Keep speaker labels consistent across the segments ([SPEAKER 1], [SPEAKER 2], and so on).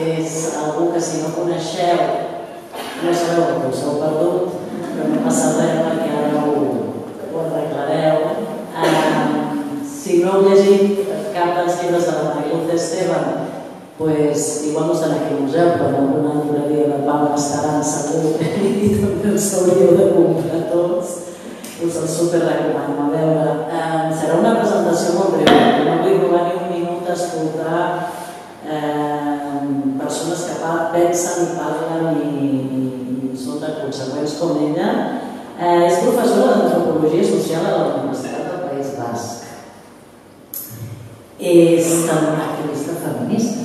[SPEAKER 1] és algú que si no coneixeu, no sabeu que us heu perdut, però no passa res perquè ara ho, ho arreglareu. Si no heu llegit cap dels llibres de la Mariluz Esteban, pues, igual no estan aquí al museu, però alguna llibreria de Pau estaran segur i també els hauríeu de comprar tots. Us els super recomano a veure. Eh, serà una presentació molt breu, no vull robar ni un minut a escoltar eh, persones que pensen i parlen i, són de conseqüents com ella. Eh, és professora d'antropologia social a la Universitat del País Basc. És també activista feminista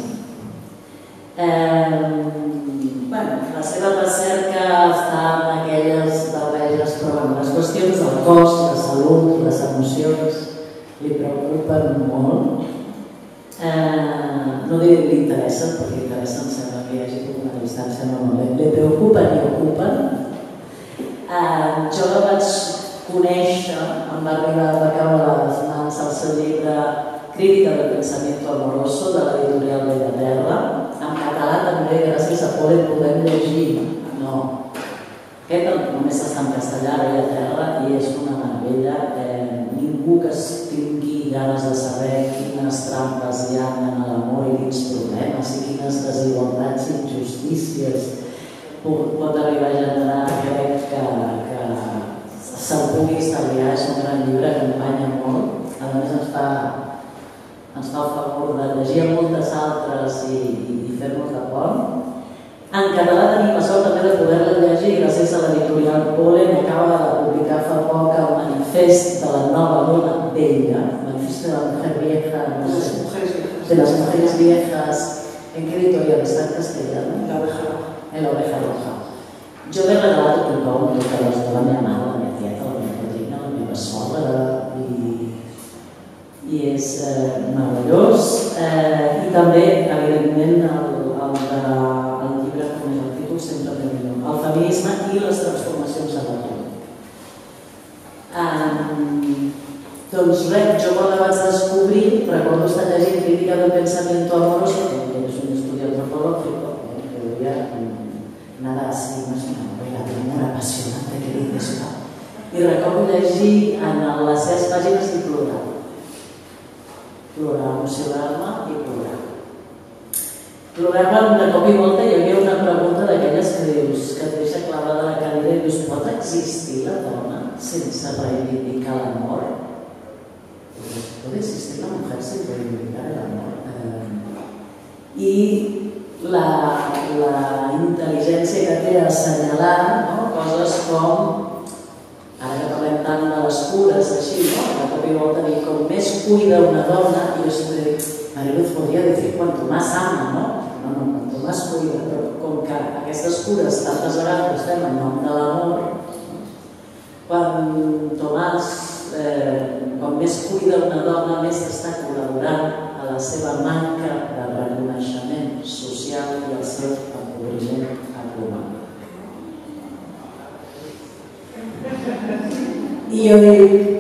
[SPEAKER 1] bueno, la seva recerca està en aquelles barreges, però bueno, les qüestions del cos, la salut, les emocions, li preocupen molt. Eh, no li, li interessa, perquè interessa, em sembla que hi hagi tota una distància, no, no, li, li preocupen i ocupen. Eh, jo la vaig conèixer, em va arribar a caure a les mans el seu llibre Crítica del pensamiento amoroso de l'editorial Bella Terra, en català també, gràcies a Poder, podem llegir. No. Aquest només està en castellà, a la terra, i és una meravella. Eh, ningú que tingui ganes de saber quines trampes hi ha en l'amor i quins problemes i quines desigualtats i injustícies pot, pot arribar a generar, crec que, que se'l pugui estalviar. És un gran llibre que empanya molt. A més, ens fa ens fa el favor de llegir moltes altres i, i, i fer-nos de pont. En català tenim la sort també de poder-la llegir gràcies a l'editorial Polen, que acaba de publicar fa poc el manifest de la nova dona vella, manifest de la mujer vieja, no sé, de las mujeres viejas. ¿En qué editorial está en castellano?
[SPEAKER 2] La oveja roja.
[SPEAKER 1] En la oveja roja. Jo he regalat a tothom, que les de la meva mare, la meva tieta, la meva padrina, la meva sogra, i és eh, meravellós. Eh, I també, evidentment, el, el, de, el llibre, com és el títol, sempre té millor, el feminisme i les transformacions de la Um, doncs res, jo quan la vaig descobrir, recordo estar llegint Crítica del Pensamiento Amoroso, que és un estudi antropológico, eh, que debería nada así, es una novela de amor apasionante que dices, no? I recordo llegir en les seves pàgines i plorar plorar, emocionar-me i plorar. Plorar quan de cop i volta hi havia una pregunta d'aquelles que dius, que et deixa clavada la cadira i dius, pot existir la dona sense reivindicar l'amor? Pot existir la mujer sin reivindicar l'amor? Eh, I la, la intel·ligència que té a assenyalar no? coses com ara que parlem tant de les cures, així, no? de cop volta dir, com més cuida una dona, i jo sempre dic, Mariluz podria dir, quanto más ama, no? No, no, quanto más cuida, però com que aquestes cures tantes vegades fem en nom de l'amor, quan Tomàs, eh, quan més cuida una dona, més està col·laborant a la seva manca de reconeixement social i al seu empobriment econòmic. I jo dic,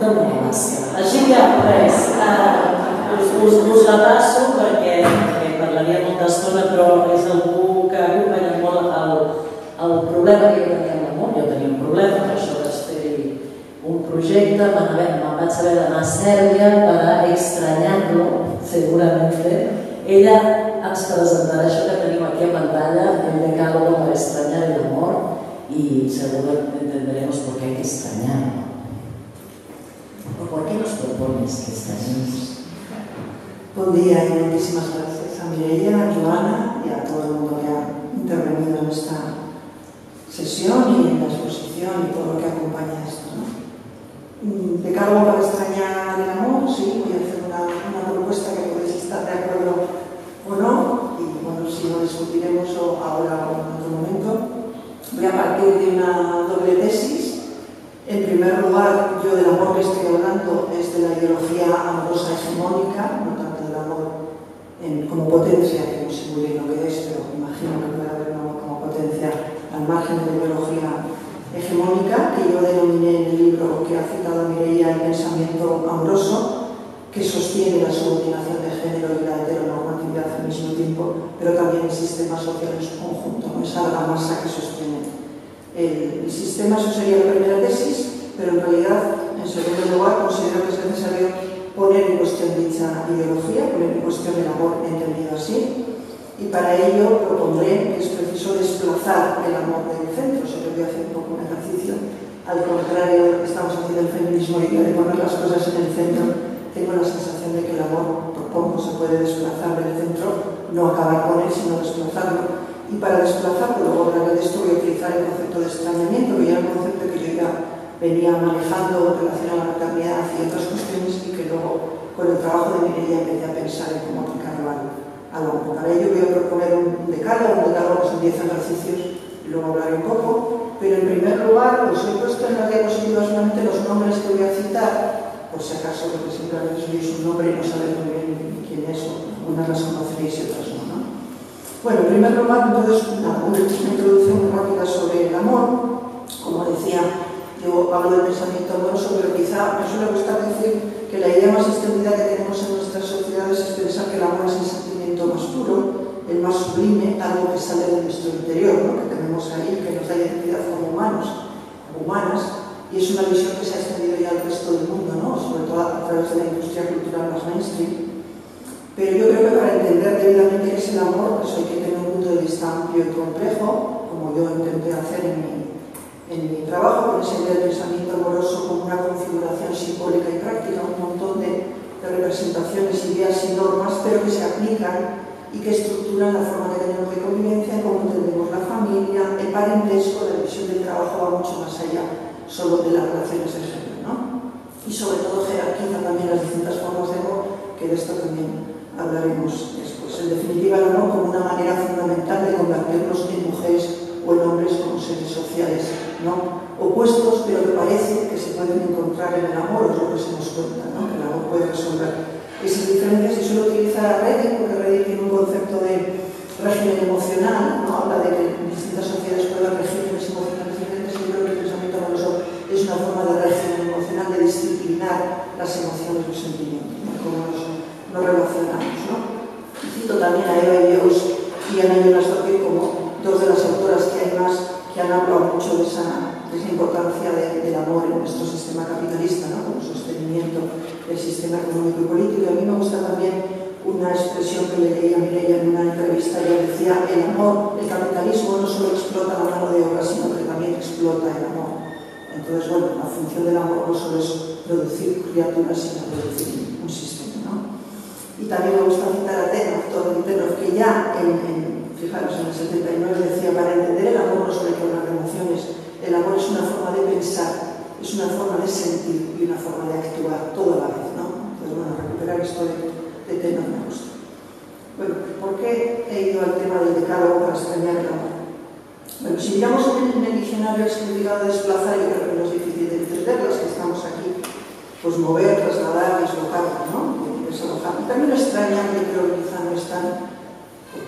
[SPEAKER 1] la màscara. Així que res, uh, us, us, la passo perquè, perquè parlaria molta estona, però és algú que acompanya molt el, el problema que jo tenia amb l'amor. Jo tenia un problema, per això vaig fer un projecte, me'n vaig haver d'anar a Sèrbia per extrañar-lo, segurament. Ella ens presentarà això que tenim aquí a pantalla, el decálogo para extrañar el amor, y seguro entenderemos por qué hay que extrañar. ¿O por qué nos propones que extrañemos?
[SPEAKER 2] Buen día y muchísimas gracias a Mireia, a Joana y a todo el mundo que ha intervenido en esta sesión y en la exposición y todo lo que acompaña esto. ¿no? Mm, de cargo para extrañar el amor, sí, voy a hacer una, propuesta que podéis estar de acuerdo o no, y bueno, si lo discutiremos ahora o en otro momento. Voy a partir de una doble tesis. En primer lugar, yo del amor que estoy hablando es de la ideología amorosa hegemónica, no tanto del amor como potencia, que no sé muy bien lo que es, pero imagino que puede haber un amor como potencia al margen de la ideología hegemónica, que yo denominé en el libro que ha citado Mireia el pensamiento amoroso, que sostiene la subordinación de género y la heteronormatividad al mismo tiempo, pero también el sistema social en su conjunto, no es la masa que sostiene el, el sistema. Eso sería la primera tesis, pero en realidad, en segundo lugar, considero que es necesario poner en cuestión dicha ideología, poner en cuestión el amor entendido así, y para ello propondré que es preciso desplazar el amor del centro, lo voy a hacer un poco un ejercicio, al contrario de lo que estamos haciendo el feminismo y de poner las cosas en el centro, tengo la sensación de que el amor, propongo, se puede desplazar del centro, no acabar con él, sino desplazarlo. Y para desplazarlo, luego hablaré de esto, voy a utilizar el concepto de extrañamiento, que era un concepto que yo ya venía manejando relación a la maternidad y otras cuestiones y que luego con el trabajo de Mireia empecé a pensar en cómo hombre. Para ello voy a proponer un decálogo, un decálogo son 10 ejercicios, luego hablaré un poco, pero en primer lugar, pues he puesto en las diapositivas solamente los nombres que voy a citar por si acaso, porque siempre a veces oís un nombre y no sabéis muy bien quién es, o unas las conoceréis y otras no, ¿no? Bueno, en primer lugar, entonces, una, una introducción rápida sobre el amor. Como decía, yo hablo del pensamiento amoroso, pero quizá me suele gustar decir que la idea más extendida que tenemos en nuestras sociedades es pensar que el amor es el sentimiento más puro, el más sublime, algo que sale de nuestro interior, ¿no? que tenemos ahí, que nos da identidad como humanos, humanas, y es una visión que se ha extendido ya al resto del mundo, ¿no? sobre todo a través de la industria cultural más mainstream. Pero yo creo que para entender debidamente qué es el amor, pues hay que tener un punto de vista amplio y complejo, como yo intenté hacer en mi, en mi trabajo, con ese pensamiento amoroso como una configuración simbólica y práctica, un montón de, de representaciones, ideas y normas, pero que se aplican y que estructuran la forma que tenemos de convivencia, cómo entendemos la familia, el parentesco, la visión del trabajo va mucho más allá solo de las relaciones de género, ¿no? Y sobre todo jerarquiza también las distintas formas de amor, que de esto también hablaremos después. En definitiva, el amor como una manera fundamental de convertirnos en mujeres o en hombres como seres sociales, ¿no? Opuestos, pero que parece que se pueden encontrar en el amor, es lo que se nos cuenta, ¿no? Que el amor puede resolver esas diferencias y suelo utilizar a Redding, porque Redding tiene un concepto de régimen emocional, ¿no? Habla de que distintas sociedades pueden regímenes emocionales diferentes y creo que el pensamiento amoroso es una forma de régimen emocional, de disciplinar las emociones y los sentimientos, ¿no? cómo nos, relacionamos. ¿no? Cito también a Eva y Dios y a Nayo Nastoque como dos de las autoras que hay más que han hablado mucho de esa, de esa importancia de, del amor en nuestro sistema capitalista, ¿no? como sostenimiento del sistema económico y político. Y a mí me gusta también una expresión que le leí a Mireia en una entrevista, ella decía, el amor, el capitalismo no solo explota la mano de obra, sino que también explota el amor. Entonces, bueno, la función del amor no solo es producir criaturas, sino producir un sistema, ¿no? Y también me gusta citar a Tenor, que ya en, en, fijaros, en el 79 decía, para entender el amor no solo hay que hablar de emociones, el amor es una forma de pensar, es una forma de sentir y una forma de actuar toda la vez, ¿no? Entonces, bueno, recuperar esto de, de Tenor me gusta. Bueno, ¿por qué he ido al tema del decálogo para extrañar el amor? Bueno, si miramos en el diccionario significado de desplazar, yo creo que no es difícil de entender, las que estamos aquí, pues mover, trasladar, deslocar, ¿no? Desalojar. Y también extrañar, que creo que quizá no están,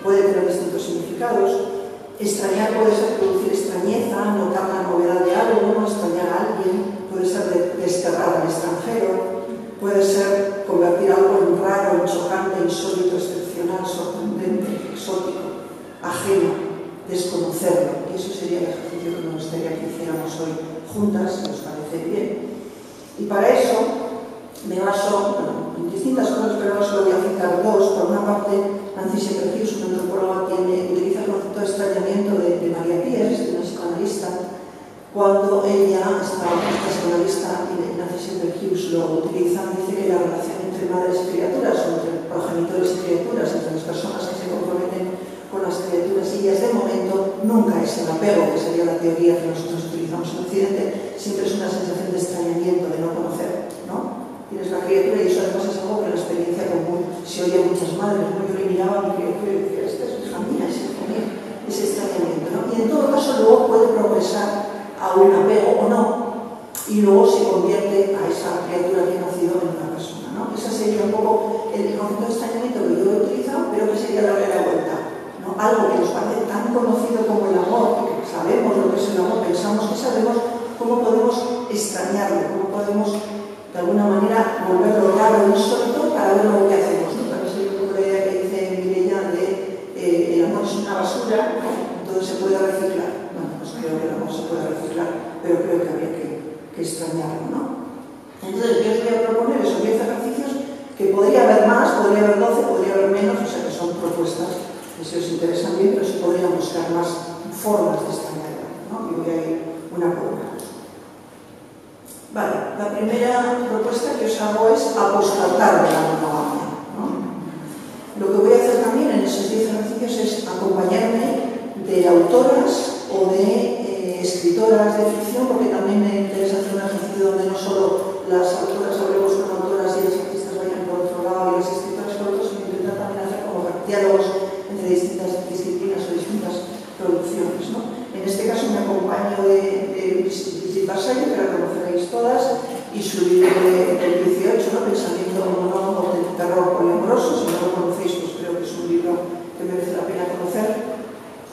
[SPEAKER 2] puede tener distintos significados. Extrañar puede ser producir extrañeza, notar la novedad de algo, ¿no? extrañar a alguien, puede ser desterrar al extranjero, puede ser convertir algo en raro, en chocante, insólito, excepcional, sorprendente, exótico, ajeno desconocerlo. Y eso sería el ejercicio que me gustaría que hiciéramos hoy juntas, si os parece bien. Y para eso me baso en distintas cosas, pero no solo voy a citar dos. Por una parte, Nancy Sepercius, una antropóloga, tiene, utiliza el concepto de extrañamiento de, María Pierce, de una psicoanalista, cuando ella, esta, esta psicoanalista y Nancy Sepercius lo utilizan, dice que la relación entre madres y criaturas, o entre progenitores y criaturas, entre las personas que se comprometen con las criaturas y ellas de momento nunca es el apego, que sería la teoría que nosotros utilizamos en Occidente, siempre es una sensación de extrañamiento, de no conocer, ¿no? Tienes la criatura y eso además es algo que la experiencia común se oye a muchas madres, ¿no? Yo le miraba a mi criatura y decía, esta es hija mía, es hija mía, ese extrañamiento. Y en todo caso luego puede progresar a un apego o no, y luego se convierte a esa criatura que ha nacido en una persona, ¿no? Ese sería un poco el concepto de extrañamiento que yo he utilizado, pero que sería la de vuelta ¿no? algo que nos parece tan conocido como el amor, que sabemos lo que es el amor, pensamos que sabemos cómo podemos extrañarlo, cómo podemos de alguna manera volverlo raro e insólito para ver lo que hacemos. ¿no? Para ser un poco la idea que dice Mireia de eh, el amor es una basura, entonces se puede reciclar. Bueno, pues creo que el amor se puede reciclar, pero creo que habría que, extrañarlo, ¿no? Entonces yo os voy a proponer esos 10 ejercicios que podría haber más, podría haber 12, podría haber menos, o sea que son propuestas que si os interesan bien, pero se podrían buscar más formas de extrañar, ¿no? Y voy a ir una por una. Vale, la primera propuesta que os hago es apostatar de la monogamia. ¿no? Lo que voy a hacer también en esos 10 ejercicios es acompañarme de autoras o de eh, escritoras de ficción, porque también me interesa hacer un ejercicio donde no solo las autoras hablemos con autoras y las artistas vayan por otro lado y las escritoras por otro, sino intentar también hacer como diálogos entre distintas disciplinas o distintas producciones. ¿no? En este caso me acompaño de, de la conoceréis todas, y su libro del 18, ¿no? Pensamiento monólogo del terror poliamoroso, si no lo conocéis, pues creo que es un libro que merece la pena conocer.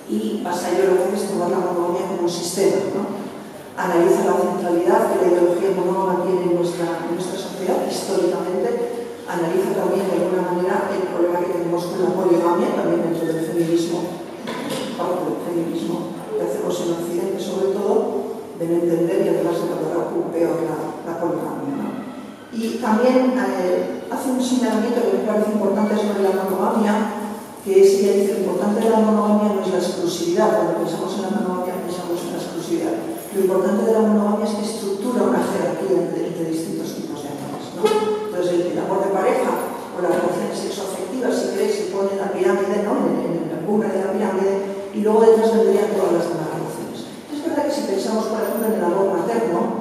[SPEAKER 2] Y Vasallo es tomar la monogamia como un sistema, ¿no? Analiza la centralidad que la ideología monógama tiene en nuestra, en nuestra sociedad históricamente, analiza también de alguna manera el problema que tenemos con la poligamia, también dentro del feminismo, parte del feminismo que hacemos en Occidente, sobre todo, deben entender y además de valorar un peor la, la poligamia. ¿no? Y también eh, hace un señalamiento que me parece importante sobre la monogamia, que es, ella dice, lo importante de la monogamia no es la exclusividad, cuando pensamos en la monogamia pensamos en la exclusividad. Lo importante de la monogamia es que estructura una jerarquía entre, distintos tipos de amores. ¿no? Entonces, el, amor de pareja o las relaciones sexoafectivas, si queréis, se pone en la pirámide, ¿no? en, en, la cumbre de la pirámide, y luego detrás vendrían todas las demás es verdad que si pensamos, por ejemplo, en el amor materno,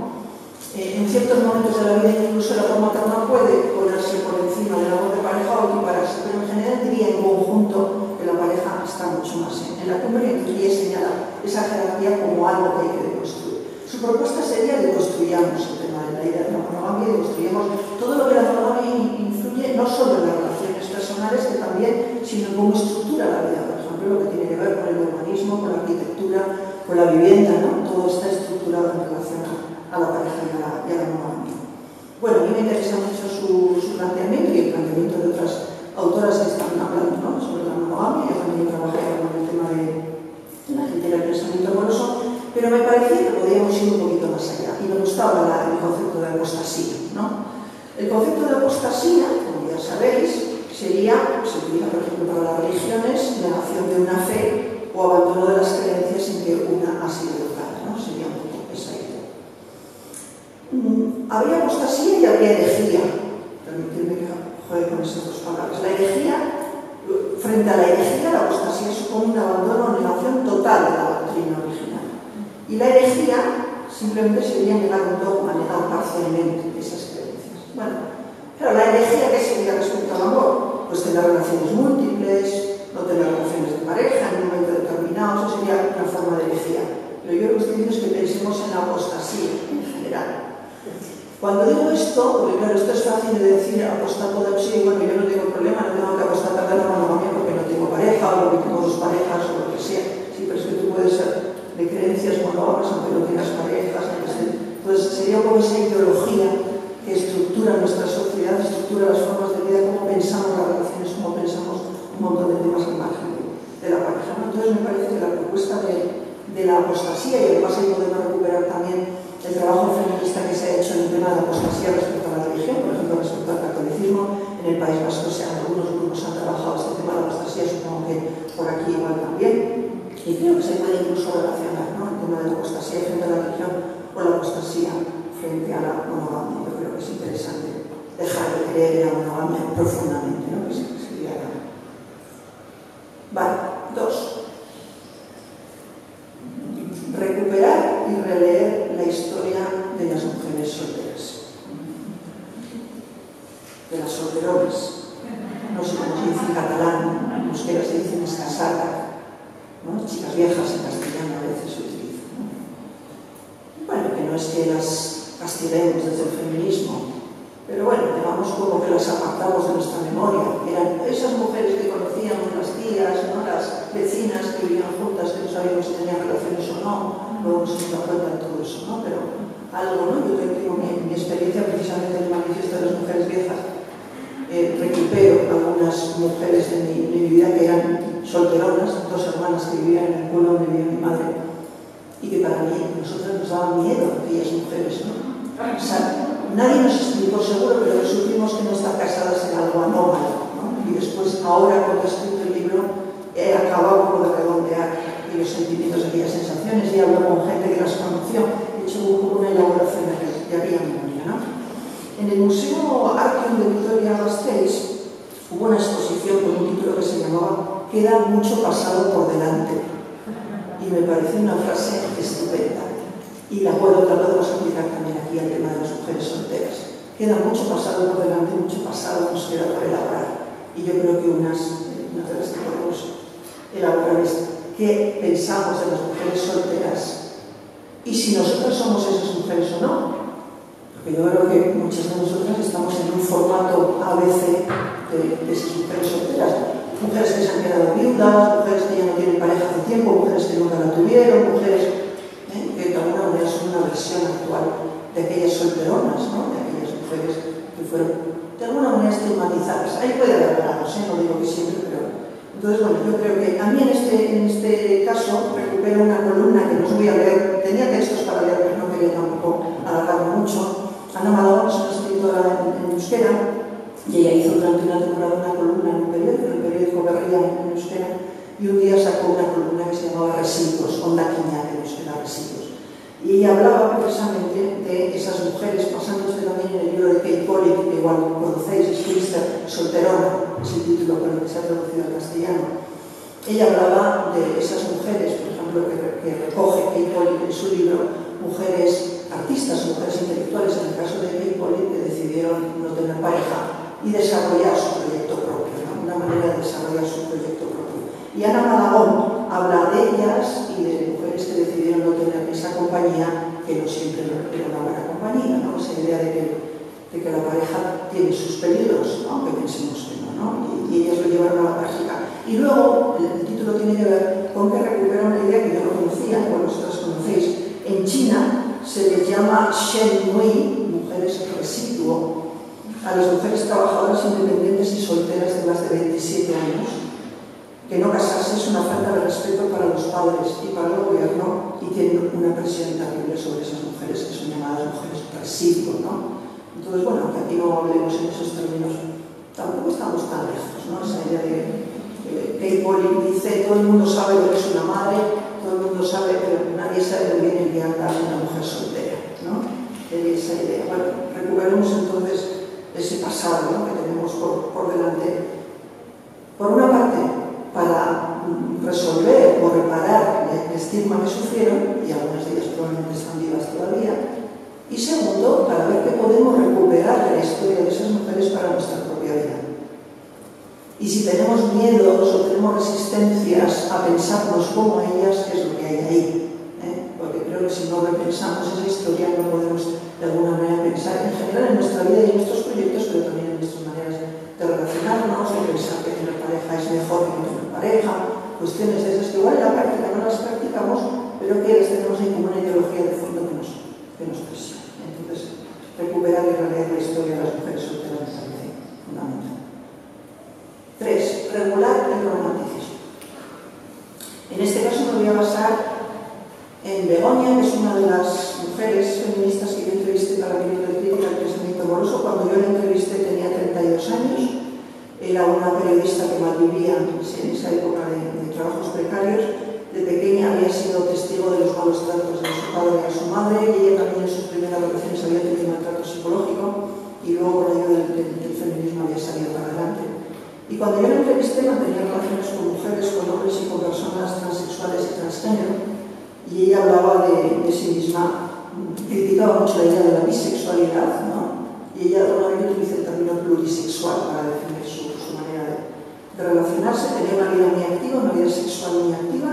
[SPEAKER 2] eh, en ciertos momentos de la vida incluso el amor materno puede ponerse por encima del amor de pareja o equipararse, pero en general diría en conjunto que la pareja está mucho más en, la cumbre y quería señalar esa jerarquía como algo que hay que deconstruir. Su propuesta sería de construyamos el tema de la idea de la monogamia y construyamos todo lo que la monogamia influye no solo en las relaciones personales, que también, sino cómo estructura la vida, por ejemplo, lo que tiene que ver con el urbanismo, con la arquitectura, con la vivienda, ¿no? Todo está estructurado en relación a, a la pareja y a la, y a la monogamia. Bueno, a mí me interesa mucho su, su, planteamiento y el planteamiento de otras autoras que están hablando ¿no? sobre la monogamia. Yo también trabajé con el tema de la gente del pensamiento amoroso, pero me parecía que podíamos ir un poquito más allá y me gustaba la, el concepto de apostasía. ¿no? El concepto de apostasía, como ya sabéis, sería, se utiliza por ejemplo para las religiones, negación de una fe o abandono de las creencias en que una ha sido educada, ¿no? Sería un poco esa idea. Mm, habría apostasía y habría herejía. Permitidme que juegue con esas dos palabras. La herejía, frente a la herejía, la apostasía supone un abandono o negación total de la doctrina original. Y la herejía simplemente sería negar un dogma, negar parcialmente esas creencias. Bueno, pero la herejía, ¿qué sería respecto al amor? Pues tener relaciones múltiples, no tener relaciones de pareja en un momento determinado, eso sería una forma de herejía. Pero yo lo que estoy diciendo es que pensemos en la apostasía en general. Cuando digo esto, porque claro, esto es fácil de decir apostato de sí, bueno, yo no tengo problema, no tengo que apostatar de la monogamia porque no tengo pareja o porque tengo dos parejas o lo que sea. Sí, pero es que tú puedes ser de creencias monógamas aunque no tengas parejas. Entonces sería como esa ideología que las formas de vida, cómo pensamos las relaciones, cómo pensamos un montón de temas al margen de, la pareja. Entonces me parece que la propuesta de, de, la apostasía, y además ahí podemos recuperar también el trabajo feminista que se ha hecho en el tema de la apostasía respecto a la religión, por ejemplo, respecto al catolicismo, en el País Vasco se han, algunos grupos han trabajado este tema de la apostasía, supongo que por aquí igual también, y creo que se puede incluso relacionar el tema de la apostasía frente a la religión o la apostasía frente a la monogamia. Yo creo que es interesante dejar de creer en la monogamia profundamente, ¿no? que sería la Vale, dos. Recuperar y releer la historia de las mujeres solteras. De las solteronas. No sé cómo se dice en catalán, en euskera se dice escasada, ¿no? chicas viejas en castellano a veces se utiliza. ¿no? Bueno, que no es que las castiguemos desde el feminismo, pero bueno, digamos como que las apartamos de nuestra memoria. Eran esas mujeres que conocíamos, las tías, ¿no? las vecinas que vivían juntas, que no sabíamos si tenían relaciones o no, luego nos dimos cuenta de todo eso, ¿no? Pero algo, ¿no? Yo tengo mi, mi experiencia precisamente en viejas, eh, recupero algunas mujeres de mi, vida que eran solteronas, dos hermanas que vivían en el pueblo donde vivía mi madre, y que para mí, nosotros nos daban miedo aquellas mujeres, ¿no? O nadie nos explicó seguro, pero supimos que no estar casadas era algo anómalo, ¿no? Y después, ahora, cuando he escrito el libro, he acabado por redondear los sentimientos, aquellas sensaciones, y hablo con gente que las conoció, he hecho una elaboración de había memoria. En el Museo Arqueum de Vitoria-Gasteiz hubo una exposición con un título que se llamaba Queda mucho pasado por delante. Y me parece una frase estupenda. Y la puedo, la podemos aplicar también aquí al tema de las mujeres solteras. Queda mucho pasado por delante, mucho pasado nos queda por elaborar. Y yo creo que unas, una de las que podemos elaborar es qué pensamos de las mujeres solteras y si nosotros somos esas mujeres o no. Porque yo creo que muchas de nosotras estamos en un formato ABC de, de esas mujeres solteras. Mujeres que se han quedado viudas, mujeres que ya no tienen pareja hace tiempo, mujeres que nunca la tuvieron, mujeres ¿eh? que alguna manera son una versión actual de aquellas solteronas, de aquellas mujeres que fueron de alguna manera estigmatizadas. Ahí puede haber grados, ¿eh? no digo que siempre, pero... Entonces, bueno, yo creo que a mí en este, en este caso recupero una columna que no os voy a leer, tenía textos para leer, pero no quería tampoco alargarme mucho, Ana Malagón es una escritora en, en, euskera y ella hizo durante una temporada una columna en un periódico, en el periódico Guerrilla en euskera, y un día sacó una columna que se llamaba Residuos, Onda Quiñac euskera, Residuos. Y hablaba precisamente de esas mujeres, pasándose también en el libro de Kate Polly, que igual conocéis, es Twister, Solterona, es el título con el que se ha traducido al castellano. Ella hablaba de esas mujeres, por ejemplo, que, que recoge Kate Polly en su libro, mujeres artistas, mujeres intelectuales, en el caso de Kate Polly, que decidieron no tener pareja y desarrollar su proyecto propio, ¿no? una manera de desarrollar su proyecto propio. Y Ana Malagón habla de ellas y de mujeres que decidieron no tener esa compañía, que no siempre era una buena compañía, ¿no? esa idea de que, de que la pareja tiene sus peligros, ¿no? aunque pensemos que no, ¿no? Y, ellas lo llevaron a la práctica. Y luego, el, título tiene que ver con que recuperan una idea que yo no conocía, como vosotros conocéis. En China, se les llama Shen Nui, mujeres residuo, a las mujeres trabajadoras independientes y solteras de más de 27 años, que no casarse es una falta de respeto para los padres y para el gobierno y tiene una presión terrible sobre esas mujeres que son llamadas mujeres residuo, ¿no? Entonces, bueno, aunque aquí no hablemos en esos términos, tampoco estamos tan lejos, ¿no? Esa idea de que eh, dice, todo el mundo sabe lo que es una madre, todo el mundo sabe, pero nadie sabe muy bien en qué anda una mujer soltera, ¿no? Esa idea. Bueno, recuperemos entonces ese pasado ¿no? que tenemos por, por delante. Por una resolver o reparar el estigma que sufrieron, y algunas de ellas probablemente están vivas todavía, y segundo, para ver qué podemos recuperar de la historia de esas mujeres para nuestra propia vida. Y si tenemos miedos o tenemos resistencias a pensarnos como ellas, ¿qué es lo que hay ahí? ¿Eh? Porque creo que si no repensamos esa historia no podemos de alguna manera pensar en general en nuestra vida y en nuestros proyectos, pero también en nuestras maneras de relacionarnos, de pensar que tener pareja es mejor que no tener pareja, cuestiones de esas que igual en la práctica no las practicamos, pero que las tenemos como una ideología de fondo que nos, que nos presiona. Entonces, recuperar y releer la historia de las mujeres solteras me parece fundamental. Tres, regular el romanticismo. En este caso me voy a basar en Begoña, que es una de las mujeres feministas que yo entrevisté para el libro de crítica al crecimiento amoroso. Cuando yo la entrevisté tenía 32 años, era una periodista que malvivía en esa época de, de trabajos precarios. De pequeña había sido testigo de los malos tratos de su padre a su madre, y ella también en sus primeras relaciones había tenido maltrato psicológico, y luego por ayuda del, del, del feminismo había salido para adelante. Y cuando yo la entrevisté mantenía relaciones con mujeres, con hombres y con personas transexuales y transgénero, y ella hablaba de, de sí misma, criticaba mucho la idea de la bisexualidad, ¿no? Y ella alguna vez utiliza el término plurisexual para definir su de, relacionarse, tenía una vida muy activa, una vida sexual muy activa,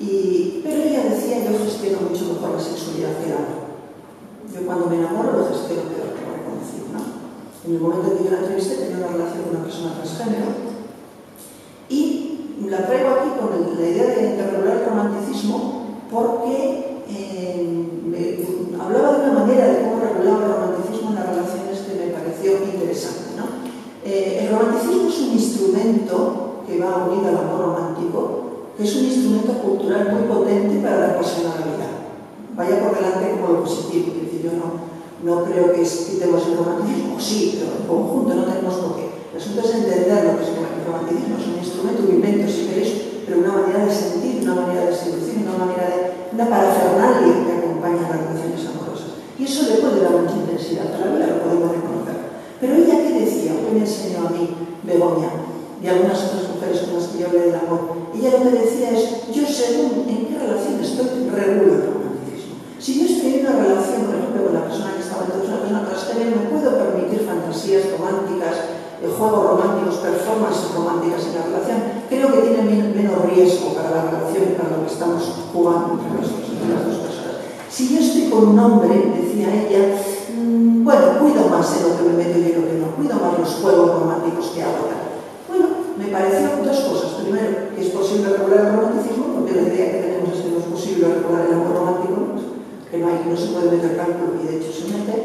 [SPEAKER 2] y, pero ella decía, yo gestiono mucho mejor la sexualidad que la Yo cuando me enamoro lo gestiono peor, lo reconocí, ¿no? En el momento en que yo la entrevisté tenía una relación con una persona transgénero y la traigo aquí con el, la idea de, regular el romanticismo porque eh, hablaba de una manera de cómo regulaba el romanticismo Eh, el romanticismo es un instrumento que va unido al amor romántico, que es un instrumento cultural muy potente para dar pasión a la personalidad. Vaya por delante como lo positivo, es decir, yo no, no creo que quitemos el romanticismo, sí, pero en conjunto no tenemos por qué. El asunto es entender lo que es el romanticismo, es un instrumento, un invento, si queréis, pero una manera de sentir, una manera de seducir, una manera de. una parafernalia que acompaña a las relaciones amorosas. Y eso le puede dar mucha intensidad a ¿Qué me enseñó a mí, Begoña? y algunas otras mujeres con las que yo hablé del amor. Ella lo que decía es, yo según en qué relación estoy, regulo el romanticismo. Si yo estoy en una relación, por ejemplo, con la persona que estaba entonces, una persona transgénero, me puedo permitir fantasías románticas, eh, juegos románticos, performances románticas en la relación. Creo que tiene menos riesgo para la relación y para lo que estamos jugando entre, las dos personas. Si yo estoy con un hombre, decía ella, bueno, cuido más en lo que me meto y en lo que no, cuido más los juegos románticos que hago me parecieron dos cosas. Primero, que es posible regular el romanticismo, porque la idea que tenemos es que no es posible regular el amor romántico, que no, hay, no se puede meter cálculo y de hecho se mete.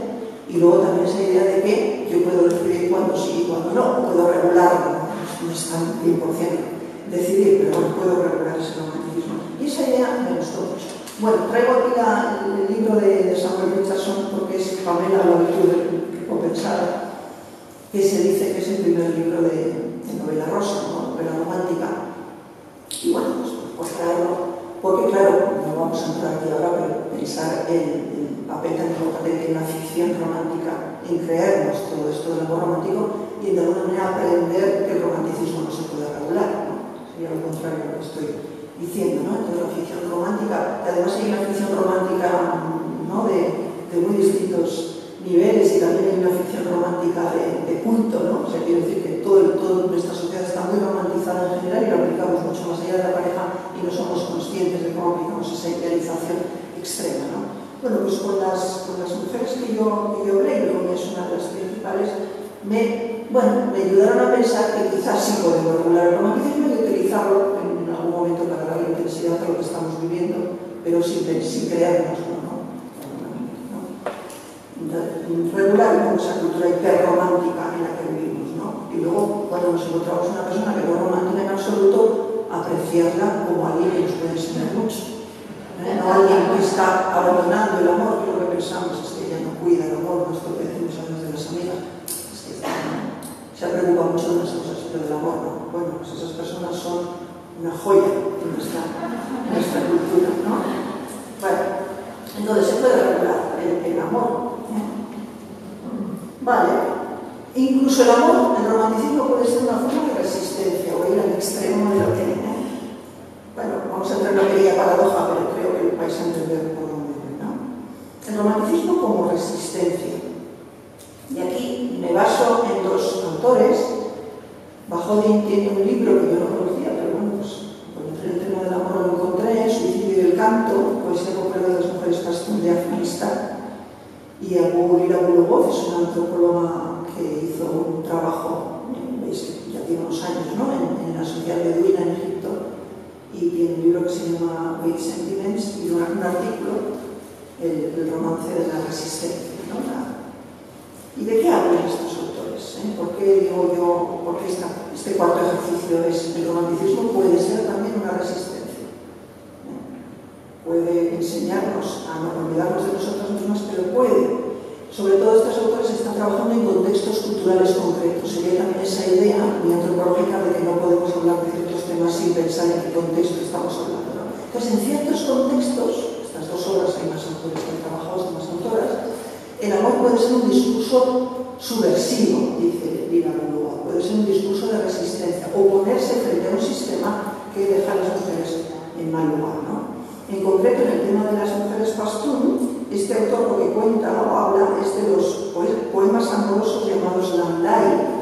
[SPEAKER 2] Y luego también esa idea de que yo puedo decidir cuándo sí y cuándo no, puedo regular, no es tan 100% decidir, pero bueno, puedo regular ese romanticismo. Y esa idea me gustó mucho. Bueno, traigo aquí el libro de, de, Samuel Richardson porque es Pamela la virtud que compensada, que se dice que es el primer libro de, novela rosa, ¿no? novela romántica. Y bueno, pues, pues traerlo, porque claro, no vamos a entrar aquí ahora, pero pensar en el papel tan importante que la ficción romántica en creernos todo esto del amor romántico y de alguna manera aprender que el romanticismo no se puede regular, ¿no? Sería lo contrario de lo que estoy diciendo, ¿no? Entonces la ficción romántica, además hay una ficción romántica ¿no? de, de muy distintos niveles y también hay una ficción romántica de, culto, ¿no? O sea, quiero decir que todo, todo nuestra sociedad está muy romantizada en general y lo aplicamos mucho más allá de la pareja y no somos conscientes de cómo aplicamos esa idealización extrema, ¿no? Bueno, pues con las, con las mujeres que yo, que yo hablé, y es una de las principales, me, bueno, me ayudaron a pensar que quizás sí podemos regular el romanticismo y utilizarlo momento para darle intensidad a lo que estamos viviendo, pero sin, sin creernos. ¿no? ¿no? Regular con esa cultura hiperromántica en la que vivimos, ¿no? Y luego, cuando nos encontramos una persona que no es romántica en absoluto, apreciarla como alguien que nos puede enseñar mucho. ¿eh? No alguien que está abandonando el amor, que lo que pensamos es que ella no cuida el amor, no es lo que decimos a de las amigas, es que ¿no? se preocupa mucho de las cosas, pero del amor, ¿no? Bueno, pues esas personas son una joya de nuestra, cultura, ¿no? Bueno, entonces se puede regular el, el amor, Vale. Incluso el amor, el romanticismo puede ser una forma de resistencia o ir al extremo de lo que ¿eh? Bueno, vamos a entrar en una pequeña paradoja, pero creo que vais a entender por dónde, ¿no? El romanticismo como resistencia. Y aquí me baso en dos autores. Bajodin tiene un libro que yo no conocía, pero bueno, pues encontré el tema del amor lo encontré, Suicidio y el canto, poesía popular de las mujeres pastún de Afganistán y Abu Lila Bulubov es una antropóloga que hizo un trabajo, veis que ya tiene unos años, ¿no? en, en la sociedad beduina en Egipto y tiene un libro que se llama Weight Sentiments y un, artículo, el, romance de la resistencia. ¿no? ¿Y de qué hablan estos autores? Eh? ¿Por qué digo yo, por qué esta, este cuarto ejercicio es el romanticismo puede ser también una resistencia? puede enseñarnos a no olvidarnos de nosotros mismos, pero puede. Sobre todo estos autores están trabajando en contextos culturales concretos. Sería también esa idea muy antropológica de que no podemos hablar de ciertos temas sin pensar en qué contexto estamos hablando. Entonces, en ciertos contextos, estas dos obras hay más autores que han trabajado, más autoras, el amor puede ser un discurso subversivo, dice Lina Bulúa, puede ser un discurso de resistencia o ponerse frente a un sistema que deja a las mujeres en mal lugar. ¿no? En concreto, en el tema de las mujeres pastún, este autor lo que cuenta o habla es de los poemas amorosos llamados landai,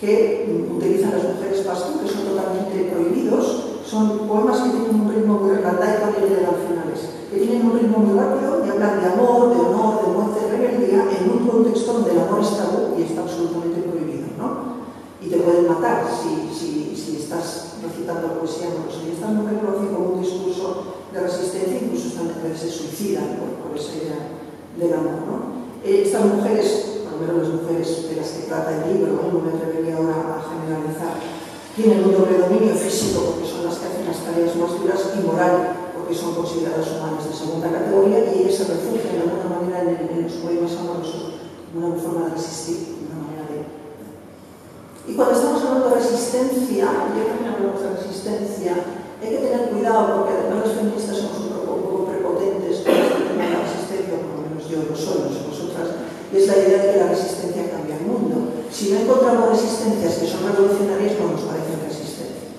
[SPEAKER 2] que utilizan las mujeres pastún, que son totalmente prohibidos. Son poemas que tienen un ritmo muy landai también de finales, que tienen un ritmo muy rápido y hablan de amor, de honor, de muerte, de rebeldía, en un contexto donde el amor es tabú y está absolutamente prohibido, ¿no? Y te pueden matar si, si, si estás recitando poesía amorosa. Y estas mujeres lo hacen como un discurso de resistencia, incluso están, se suicidan por, por, esa idea del amor. Eh, estas mujeres, lo menos las mujeres de las que trata el libro, ¿no? me atrevería ahora a generalizar, tienen un doble dominio físico son las que hacen las tareas más duras y moral, porque son consideradas humanas de segunda categoría y ellas se refugian de alguna manera en, en los poemas amorosos como una forma de resistir, una manera de... Y cuando estamos hablando de resistencia, yo también hablamos de resistencia, hay que tener cuidado porque además los feministas somos un poco, prepotentes con este tema de la resistencia, por lo menos yo lo soy, no sé vosotras, y es la idea de que la resistencia cambia el mundo. Si no encontramos resistencias que son revolucionarias, no nos parecen resistencias.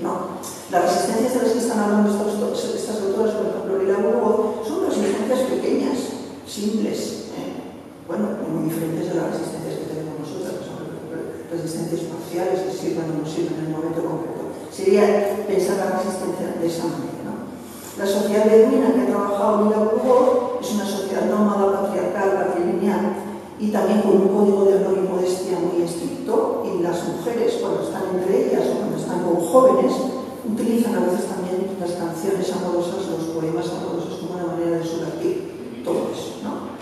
[SPEAKER 2] ¿no? Las resistencias de las que están hablando estas, estas autoras, por ejemplo, Lila Burgo, son resistencias pequeñas, simples, ¿eh? bueno, muy diferentes de las resistencias que tenemos nosotras, que son resistencias parciales, que sirven o no sirven en el momento concreto. Sería pensar la resistencia de esa manera. ¿no? La sociedad beduina que ha trabajado Lila Burgo es una sociedad nómada, patriarcal, patrilineal, y también con un código de honor y modestia muy estricto y las mujeres cuando están entre ellas o cuando están con jóvenes utilizan a veces también las canciones amorosas, los poemas amorosos como una manera de subvertir todo eso, ¿no?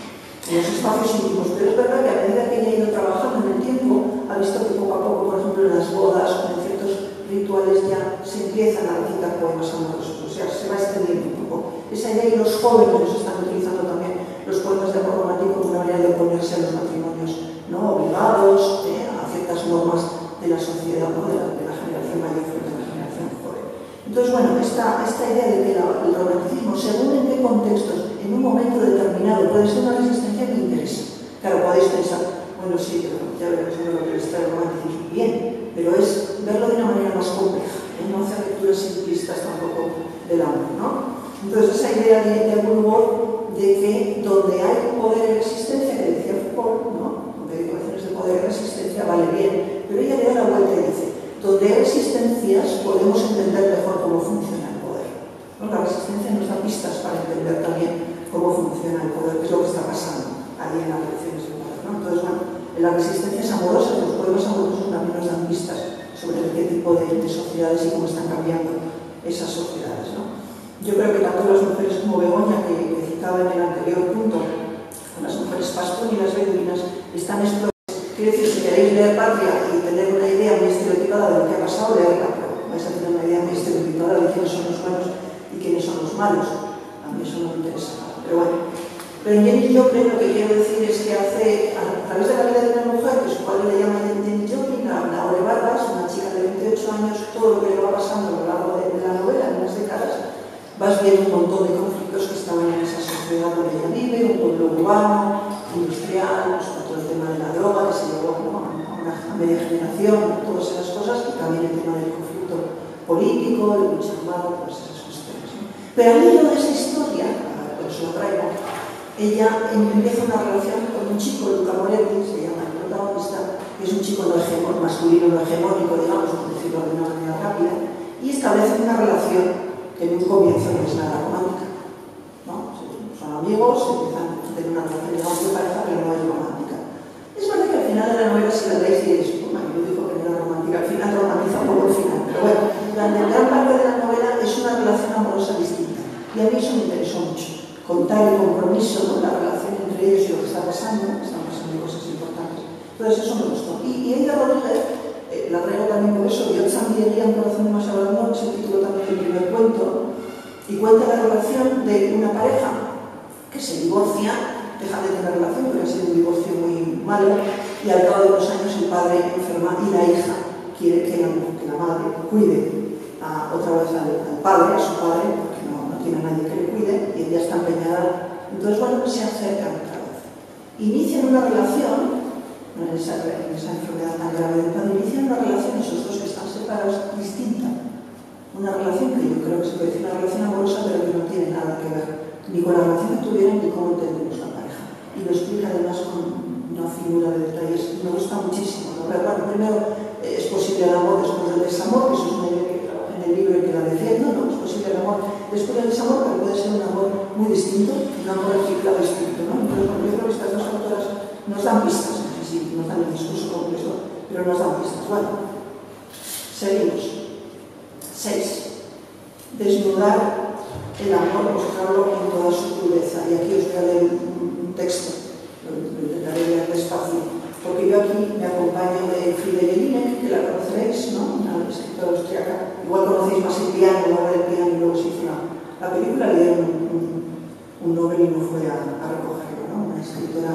[SPEAKER 2] En los espacios íntimos, pero es verdad que a medida que ella ha ido trabajando en el tiempo, ha visto que poco a poco, por ejemplo, en las bodas en ciertos rituales ya se empiezan a recitar poemas amorosos, o sea, se va extendiendo un poco. Esa idea y los jóvenes están utilizando también los poemas de amor como una manera de oponerse a los matrimonios no obligados, eh, a ciertas normas de la sociedad, ¿no? de, la, de, la, generación mayor frente a la generación joven. Entonces, bueno, esta, esta idea de que el romanticismo, según en qué contextos, en un momento determinado, puede ser una resistencia que interesa. Claro, podéis pensar, bueno, sí, ya veremos lo que está el romanticismo. Bien, pero es verlo de una manera más compleja, ¿eh? no hacer lecturas simplistas tampoco del amor, ¿no? Entonces, esa idea de, de Woolworth de que donde hay poder y resistencia, que decía Foucault, ¿no? donde hay ecuaciones de poder y resistencia, vale bien, pero ella le da la vuelta y dice, donde hay resistencias podemos entender mejor cómo funciona el poder. ¿no? La resistencia nos da pistas para entender también cómo funciona el poder, qué es lo que está pasando ahí en las relaciones de poder. ¿no? Entonces, bueno, en las resistencias amorosas, los poemas amorosos también nos dan pistas sobre qué tipo de, de sociedades y cómo están cambiando esas sociedades. Yo creo que tanto las mujeres como Begoña, que, citaba en el anterior punto, las mujeres pastón y las beduinas, están exploradas. Queréis leer Patria y tener una idea muy estereotipada de lo que ha pasado, leerla, pero vais a tener una idea muy estereotipada de quiénes son los buenos y quiénes son los malos. A mí eso no me interesa. Pero bueno, pero Jenny Joplin lo que quiero decir es que hace, a través de la vida de una mujer, que su padre le llama Jenny Joplin, la de Barbas, una chica de 28 años, todo lo que le va pasando a lo largo de, la novela, en unas décadas, vas viendo un montón de conflictos armada, todas esas cuestiones. Pero al hilo de esa historia, eso la traigo, ella empieza una relación con un chico, Luca Moretti, se llama el protagonista, que es un chico no hegemónico, masculino no hegemónico, digamos, por decirlo de una manera rápida, y establece una relación que en un comienzo no es nada romántica. ¿no? Son amigos, empiezan a tener una relación de pareja, pero no es romántica. Es verdad que al final de la novela, si la leéis, diréis, bueno, yo digo romántica, al final romantiza un poco el final. Pero bueno, durante gran parte de la novela es una relación amorosa distinta. Y a mí eso me interesó mucho. Contar el compromiso, la relación entre ellos y lo que está pasando, están pasando cosas importantes. Entonces eso me gustó. Y, y ella Rodríguez eh, la traigo también por eso, Dios también un corazón de más amor, es el título también del primer cuento, y cuenta la relación de una pareja que se divorcia, deja de tener relación, pero ha sido un divorcio muy malo, y al cabo de unos años el padre enferma y la hija quiere que la, madre cuide a, otra vez al, padre, a su padre, porque no, no, tiene a nadie que le cuide, y ella está empeñada. Entonces, bueno, se acercan otra vez. Inician una relación en esa, en esa enfermedad tan grave, cuando inician una relación, esos dos que están separados, distinta. Una relación que yo creo que se puede decir una relación amorosa, pero que no tiene nada que ver ni con la relación que tuvieron ni cómo entendemos la pareja. Y lo explica además con una figura de detalles. Me gusta muchísimo. ¿no? Pero, bueno, primero, eh, es posible el amor después del desamor, que eso es que en el libro y que la defiendo, ¿no? Es posible el amor después del desamor, pero puede ser un amor muy distinto, un amor articulado distinto, ¿no? Entonces, yo creo que estas dos autoras nos dan pistas sí, nos dan el discurso completo, pero nos dan pistas. Bueno, seguimos. Seis. Desnudar el amor, mostrarlo en toda su crudeza. Y aquí os voy a leer un texto, intentaré leer despacio, porque yo aquí me acompaño de Frida Jelinek, que la conoceréis, ¿no? una escritora austriaca. Igual conocéis más el piano, la obra del piano, y luego se hizo la, la película, le dieron un, un, y no fue a, a recogerlo, ¿no? una escritora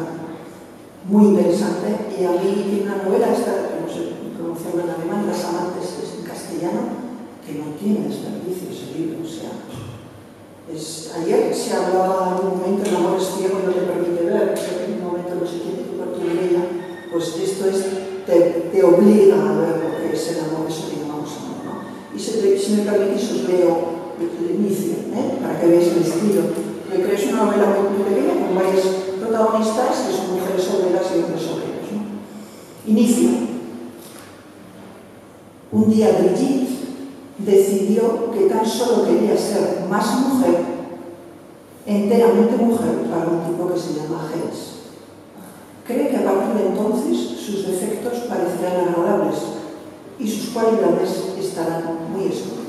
[SPEAKER 2] muy interesante. Y a mí tiene una novela, esta, no sé pronunciarlo en alemán, Las amantes, es en castellano, que no tiene desperdicio ese libro, o sea, Es, ayer se hablaba en un momento, el amor es ciego, y no te permite ver, en un momento no sé quién dijo por quién ella, pues esto es, te, te obliga a ver lo que es el amor, eso que llamamos amor. ¿no? Y se, si me permitís os leo el inicio, ¿eh? para que veáis el estilo. Lo que es una novela muy pequeña con varias protagonistas que son mujeres obreras y hombres obreros. ¿no? Inicio. Un día Brigitte decidió que tan solo quería ser más mujer, enteramente mujer, para un tipo que se llama Hens cree que a partir de entonces sus defectos parecerán agradables y sus cualidades estarán muy escondidas.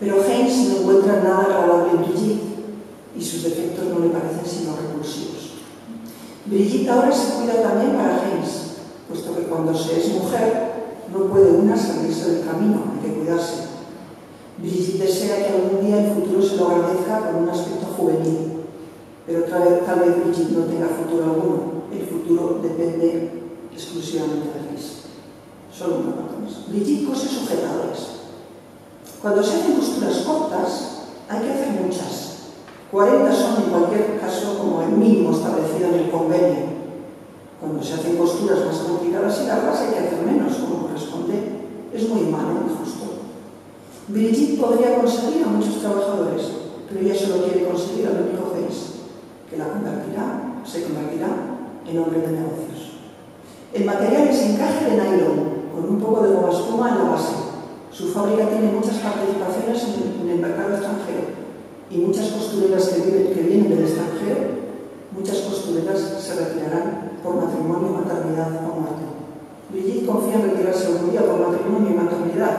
[SPEAKER 2] Pero Heinz no encuentra nada agradable en Brigitte y sus defectos no le parecen sino repulsivos. Brigitte ahora se cuida también para Heinz, puesto que cuando se es mujer no puede una salirse del camino, hay que cuidarse. Brigitte desea que algún día el futuro se lo agradezca con un aspecto juvenil pero tal vez, tal vez Brigitte no tenga futuro alguno. El futuro depende exclusivamente de Liz. Solo una cosa más. Brigitte cose sujetadores. Cuando se hacen costuras cortas, hay que hacer muchas. 40 son en cualquier caso como el mínimo establecido en el convenio. Cuando se hacen costuras más complicadas y largas hay que hacer menos, como corresponde. Es muy malo, y justo. Brigitte podría conseguir a muchos trabajadores, pero ella solo quiere conseguir al único Hayes que la convertirá, se convertirá en hombre de negocios. El material es encaje de nylon, con un poco de goma espuma en la base. Su fábrica tiene muchas participaciones en, el mercado extranjero y muchas costureras que vienen del extranjero, muchas costureras se retirarán por matrimonio, maternidad o muerte. Brigitte confía en retirarse algún día por matrimonio y maternidad.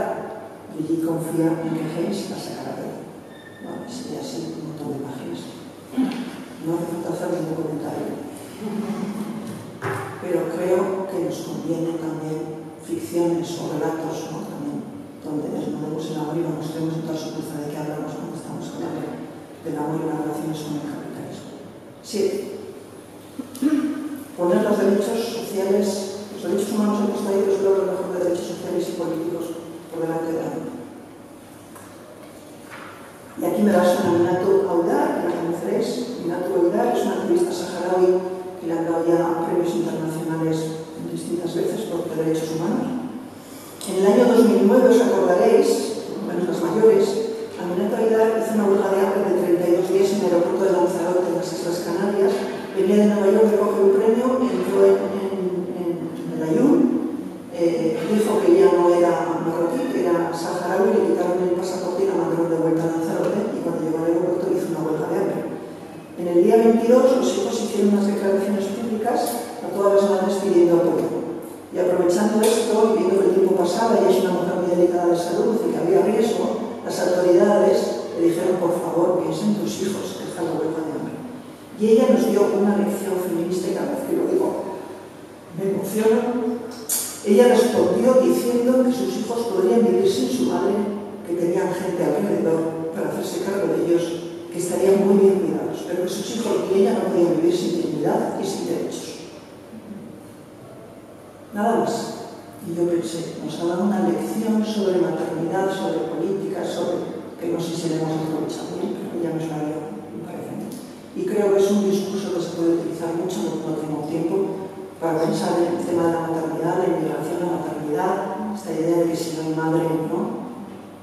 [SPEAKER 2] Brigitte confía en que Hayes la sacará de él. Bueno, sería así un montón de páginas. No hace falta hacer ningún comentario. Pero creo que nos conviene también ficciones o relatos ¿no? también, donde desnudemos el amor y lo mostremos en toda su de que hablamos cuando estamos hablando del amor y las relaciones con Sí. Poner los derechos sociales, los derechos humanos han estado los logros mejor de derechos sociales y políticos por delante de la Y aquí me baso en Minato Audar, que la conoceréis. Minato Audar es una activista saharaui que le han dado ya premios internacionales distintas veces por derechos humanos. En el año 2009, os acordaréis, menos las mayores, Aminata Aidar hizo una huelga de hambre de 32 días en el aeropuerto de Lanzarote, en las Islas Canarias. Venía de Nueva York, recoge un premio, en, en, le dijeron, por favor, piensa en tus hijos, deja la huelga de hambre. Y ella nos dio una lección feminista y cada vez que lo digo me emociona. Ella respondió diciendo que sus hijos podrían vivir sin su madre, que tenían gente alrededor para hacerse cargo de ellos que estarían muy bien cuidados, pero que sus hijos y ella no podían vivir sin dignidad y sin derechos. Nada más. Y yo pensé, nos ha dado una lección sobre maternidad, sobre política, sobre que no sé si le hemos aprovechado pero ella nos la dio, me parece. Y creo que es un discurso que se puede utilizar mucho, no, no tengo tiempo, para pensar en el tema de la maternidad, la inmigración, la maternidad, esta idea de que si no hay madre, ¿no?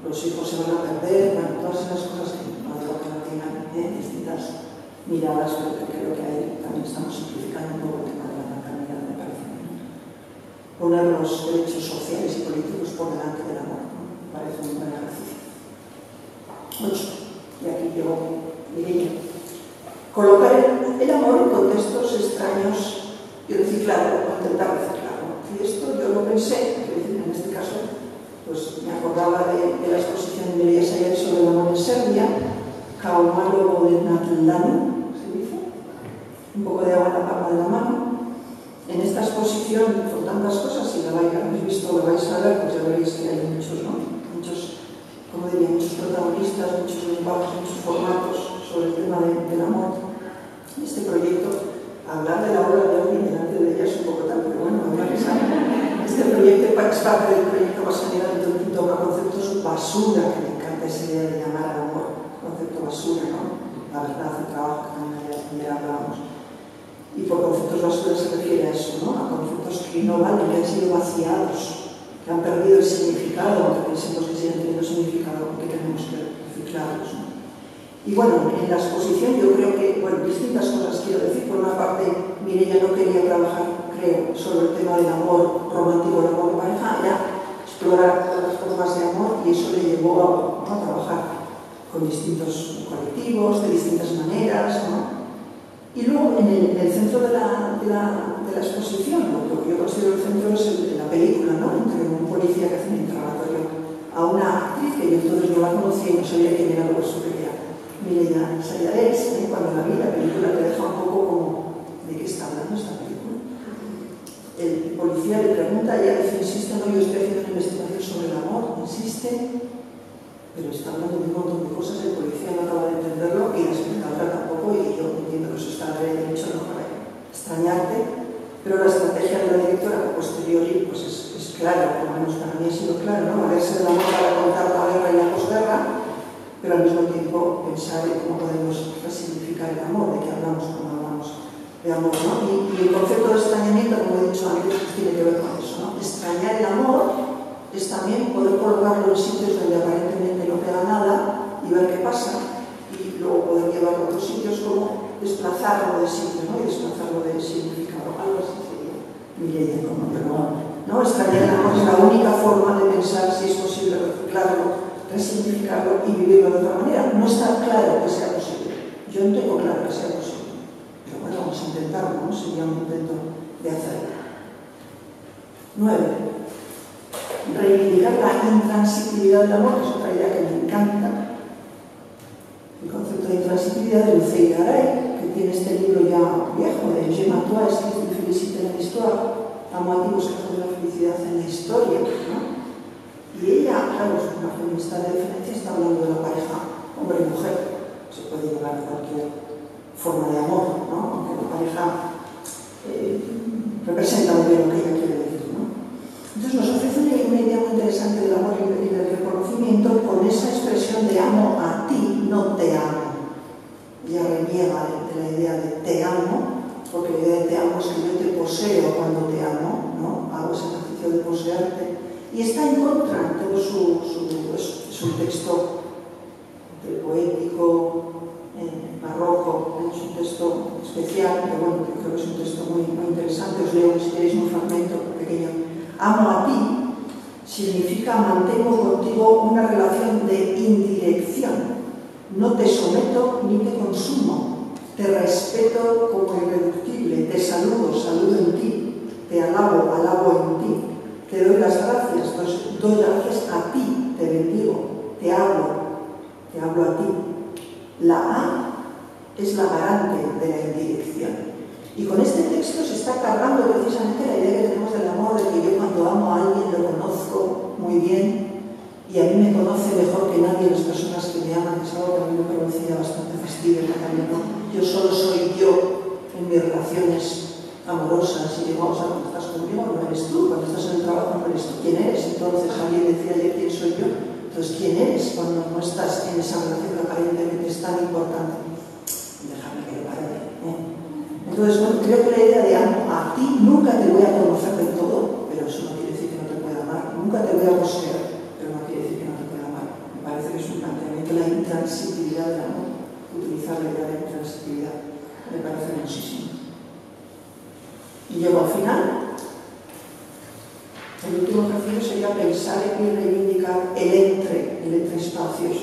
[SPEAKER 2] los hijos se van a perder, bueno, todas esas cosas que de distintas miradas, pero que creo que ahí también estamos simplificando un poco el tema de la maternidad, me parece. Poner los derechos sociales y políticos por delante del amor, ¿no? me parece un buen ejercicio. Ocho, y aquí yo diría, colocar el, amor en contextos extraños y reciclarlo, intentar reciclarlo. Y esto yo lo pensé, en este caso, pues me acordaba de, la exposición de Elías ayer sobre el amor en Serbia, Caumaro de Natlano, se dice, un poco de agua en la palma de la mano. En esta exposición con tantas cosas, si la habéis visto, la vais a ver, pues ya veréis que hay muchos, ¿no? Como diría, muchos protagonistas, muchos lenguajes, muchos formatos sobre el tema de, del amor. Este proyecto, hablar de la obra de alguien delante de ella es un poco tal, pero bueno, hablar que Este proyecto es parte del proyecto Pasanera de todo toma conceptos basura, que me encanta esa idea de llamar al amor, concepto basura, ¿no? La verdad, el trabajo que también hablábamos y por conceptos basura se refiere a eso, ¿no? a conceptos que no valen, que han sido vaciados, han perdido el significado, aunque pensemos que siguen teniendo significado, porque tenemos que reciclarlos. Y bueno, en la exposición yo creo que, bueno, distintas cosas quiero decir. Por una parte, Mireia no quería trabajar, creo, sobre el tema del amor romántico, el amor de pareja, era explorar las formas de amor y eso le llevó a, trabajar con distintos colectivos, de distintas maneras, ¿no? Y luego, en el, en el centro de, la, de la, exposición, lo que yo considero el centro es la película, ¿no? Entre un policía que hace un interrogatorio a una actriz que yo entonces no la conocía y no sabía quién era, por eso quería Mireia Sayares, ¿eh? cuando la vi, la película te deja un poco como, ¿de qué está hablando esta película? El policía le pregunta, ella dice, insiste, no, yo estoy haciendo una investigación sobre el amor, insiste, pero está hablando de un montón de cosas, el policía no acaba de entenderlo y la espectadora tampoco, y yo entiendo que eso está de derecho no para extrañarte, pero la estrategia de la directora posteriori pues es, es clara, por lo menos para mí ha sido claro, ¿no? Valerse de la amor para contar la guerra y la posguerra, pero al mismo tiempo pensar en cómo podemos resignificar el amor, de qué hablamos cuando hablamos de amor, ¿no? Y, y el concepto de extrañamiento, como he dicho antes, pues tiene que ver con eso, ¿no? Extrañar el amor es también poder colocarlo en sitios donde aparentemente no queda nada y ver qué pasa y luego poder llevarlo a otros sitios como desplazarlo de sitio ¿no? y desplazarlo de significado. Algo así sería como pero ¿no? El amor es la única forma de pensar si es posible reciclarlo, resignificarlo y vivirlo de otra manera. No está claro que sea posible. Yo no tengo claro que sea posible. Pero bueno, vamos a intentarlo, ¿no? Sería un intento de hacerlo. Nueve reivindicar la intransibilidad del amor, que es otra idea que me encanta. El concepto de intransibilidad de Lucey Garay, tiene este libro ya viejo de Je m'attois, escrito de Felicite en la historia, amo a ti buscando la felicidad en la historia. ¿no? Y ella, claro, es una feminista de referencia, está hablando de la pareja hombre y mujer. Se puede llevar de cualquier forma de amor, ¿no? aunque la pareja eh, representa muy bien lo que ella quiere decir. Entonces nos ofrece una idea muy interesante del amor y del reconocimiento con esa expresión de amo a ti, no te amo. Ella reniega de, la idea de te amo, porque la idea de te amo es que yo te poseo cuando te amo, ¿no? Hago ese ejercicio de poseerte. Y está en contra, todo su, su, es, es un texto poético, eh, barroco, es un texto especial, pero bueno, creo que es un texto muy, muy interesante. Os leo, si queréis, un fragmento pequeño amo a ti significa mantengo contigo una relación de indirección. No te someto ni te consumo. Te respeto como irreductible. Te saludo, saludo en ti. Te alabo, alabo en ti. Te doy las gracias, doy gracias a ti. Te bendigo. Te hablo, te hablo a ti. La A es la garante de la indirección. Y con este texto se está cargando precisamente la idea que tenemos del amor, de que yo cuando amo a alguien lo conozco muy bien y a mí me conoce mejor que nadie las personas que me aman, es algo que a mí me producía bastante fastidio ¿no? Yo solo soy yo en mis relaciones amorosas y digo, a cuando estás conmigo no eres tú, cuando estás en el trabajo no eres tú, ¿quién eres? Entonces alguien decía ayer, ¿quién soy yo? Entonces, ¿quién eres cuando no estás en esa relación que aparentemente es tan importante? Déjame que lo pare, ¿eh? Entonces, bueno, creo que la idea de amo a ti, nunca te voy a conocer del todo, pero eso no quiere decir que no te pueda amar. Nunca te voy a poseer, pero no quiere decir que no te pueda amar. Me parece que es un planteamiento la intransibilidad del amor. Utilizar la idea de intransibilidad me parece muchísimo. Y llego al final. El último ejercicio sería pensar y reivindicar el entre, el entre espacios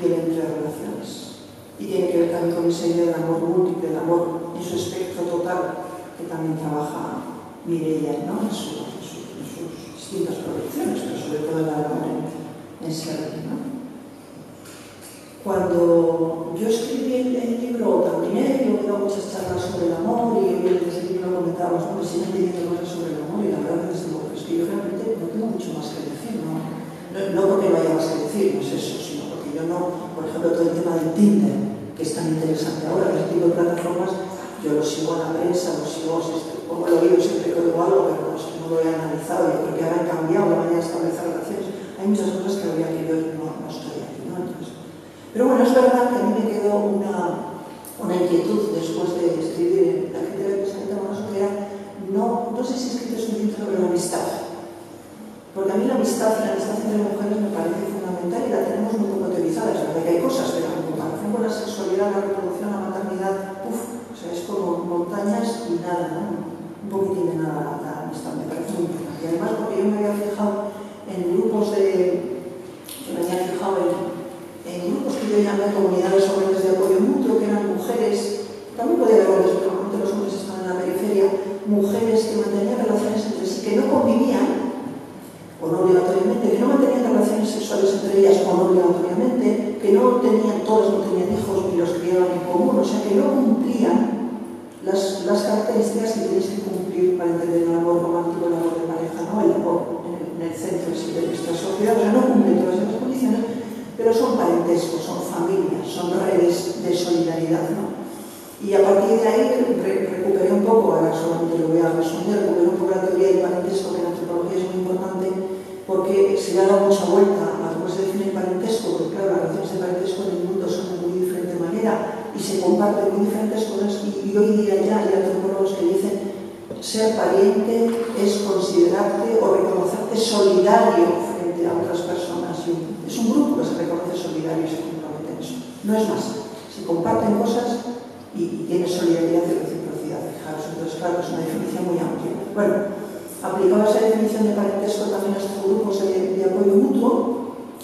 [SPEAKER 2] y el entre relaciones y tiene que ver también con esa idea del amor múltiple, del amor en su espectro total, que también trabaja Mireia ¿no? en, su, en, su, en, sus distintas producciones, pero sobre todo el amor en, en serie. ¿no? Cuando yo escribí el, libro, terminé, yo he dado muchas charlas sobre el amor y desde ese libro comentabas, ¿no? me siguen pidiendo cosas sobre el amor y la verdad es que yo realmente no tengo mucho más que decir, ¿no? No, no porque no haya más que decir, no es eso, sino porque yo no, por ejemplo, todo el tema del Tinder, que es tan interesante ahora, ese tipo de plataformas, yo lo sigo en la prensa, lo sigo, como lo digo, siempre que oigo algo, pero no, no lo he analizado, yo creo que ahora han cambiado la manera de establecer relaciones, hay muchas cosas que habría que yo no, no estoy aquí, ¿no? Entonces, pero bueno, es verdad que a mí me quedó una, una inquietud después de escribir la gente de presentamos que era no, no sé si he escrito suficiente sobre la amistad. Porque a mí la amistad y la amistad entre mujeres me parece fundamental y la tenemos muy poco teorizada. Es verdad que hay cosas, pero en comparación con la sexualidad, la reproducción, la maternidad, uff, o sea, es como montañas y nada, ¿no? Un poquitín de nada la, amistad, me parece muy importante. Y además porque yo me había fijado en grupos de... yo me había fijado en, en grupos que yo llamé comunidades redes de apoyo mutuo, que eran mujeres, también podía haber hombres, pero normalmente los hombres están en la periferia, mujeres que mantenían relaciones entre sí, que no convivían, o no obligatoriamente, que no mantenían relaciones sexuales entre ellas o no obligatoriamente, que no tenían, todas no tenían hijos ni los criaban en común, o sea que no cumplían las, las características que tenéis que cumplir para entender el amor romántico, el amor de pareja, ¿no? el amor en el, en el centro de nuestra sociedad, o sea, no cumplen todas esas condiciones, pero son parentescos, son familias, son redes de solidaridad, ¿no? Y a partir de ahí recuperé un poco, ahora solamente lo voy a resumir, recuperé un poco la teoría del parentesco, que en antropología es muy importante, porque se le ha dado mucha vuelta a cómo se define el parentesco, porque claro, las relaciones de parentesco en el mundo son de muy diferente manera y se comparten muy diferentes cosas, y, hoy día ya hay antropólogos que dicen ser pariente es considerarte o reconocerte solidario frente a otras personas. es un grupo que se y. No es más. Se comparten cosas y, tiene solidaridad y reciprocidad. Fijaros, entonces, claro, es una definición muy amplia. Bueno, aplicaba esa definición de parentesco también a estos grupos de, apoyo mutuo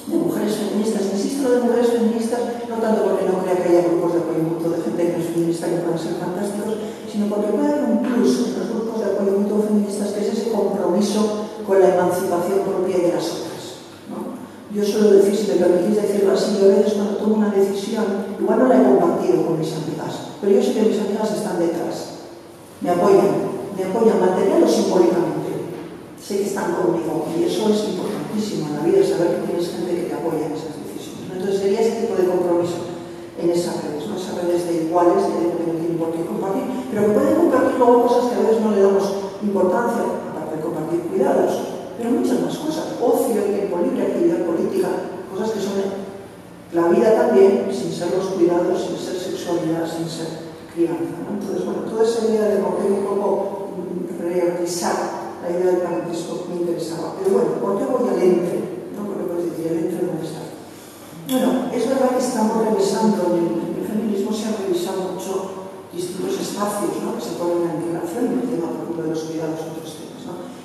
[SPEAKER 2] de mujeres feministas. Insisto de mujeres feministas, no tanto porque no crea que haya grupos de apoyo mutuo de gente que no es feminista que pueden ser fantásticos, sino porque puede haber un plus en los grupos de apoyo mutuo feministas que es ese compromiso con la emancipación propia de las otras. Yo suelo decir, si me permitís decirlo así, yo a veces cuando tomo una decisión, igual no la he compartido con mis amigas, pero yo sé que mis amigas están detrás, me apoyan, me apoyan material o simbólicamente, sé que están conmigo y eso es importantísimo en la vida, saber que tienes gente que te apoya en esas decisiones. Entonces sería ese tipo de compromiso en esas redes, ¿no? esas redes de iguales que no tienen por qué compartir, pero que pueden compartir luego cosas que a veces no le damos importancia, aparte de compartir cuidados, pero muchas más cosas, ocio, tiempo libre, actividad política, cosas que son la vida también, sin ser los cuidados, sin ser sexualidad, sin ser crianza. ¿no? Entonces, bueno, toda esa idea de coger un poco, mm, revisar la idea del parentesco me interesaba. Pero bueno, ¿por qué voy al entre? ¿no? Porque puedes decir, el entre dónde está. Bueno, es verdad que estamos revisando, en el, feminismo se ha revisado mucho distintos espacios ¿no? que se ponen en relación, el tema, por ejemplo, de los cuidados, otros temas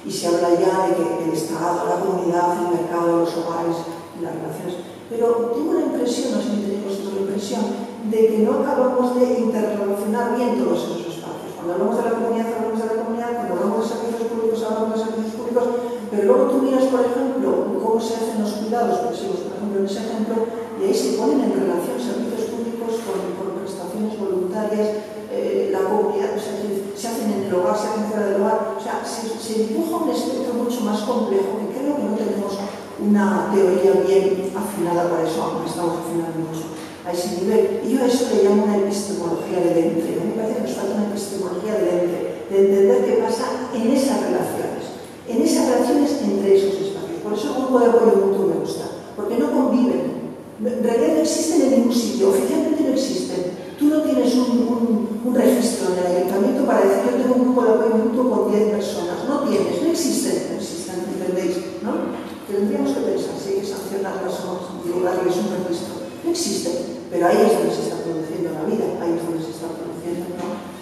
[SPEAKER 2] y se habla ya de que el Estado, la comunidad, el mercado, los hogares y las relaciones. Pero tengo la impresión, no sé si tenemos la impresión, de que no acabamos de interrelacionar bien todos esos espacios. Cuando hablamos de la comunidad, hablamos de la comunidad, cuando hablamos de servicios públicos, hablamos de servicios públicos, pero luego tú miras, por ejemplo, cómo se hacen los cuidados, por ejemplo, en ese ejemplo, y ahí se ponen en relación servicios públicos con, con prestaciones voluntarias, eh, la comunidad, o sea, se hacen en el hogar, se hacen fuera del hogar, o sea, se, se dibuja un espectro mucho más complejo que creo que no tenemos una teoría bien afinada para eso, aunque estamos afinando mucho a ese nivel. Y yo a eso le llamo una epistemología del ente. A mí me parece que nos falta una epistemología del ente, de entender qué pasa en esas relaciones, en esas relaciones entre esos espacios. Por eso el grupo de apoyo mutuo me gusta, porque no conviven. En realidad no existen en ningún sitio, oficialmente no existen Tú no tienes un, registro en el ayuntamiento para decir yo tengo un grupo de apoyo mutuo con 10 personas. No tienes, no existen, no existen, ¿entendéis? ¿no? Tendríamos que pensar si hay que sancionarlas o darles un registro. No existen, pero ahí es donde se está produciendo la vida, ahí es donde se está produciendo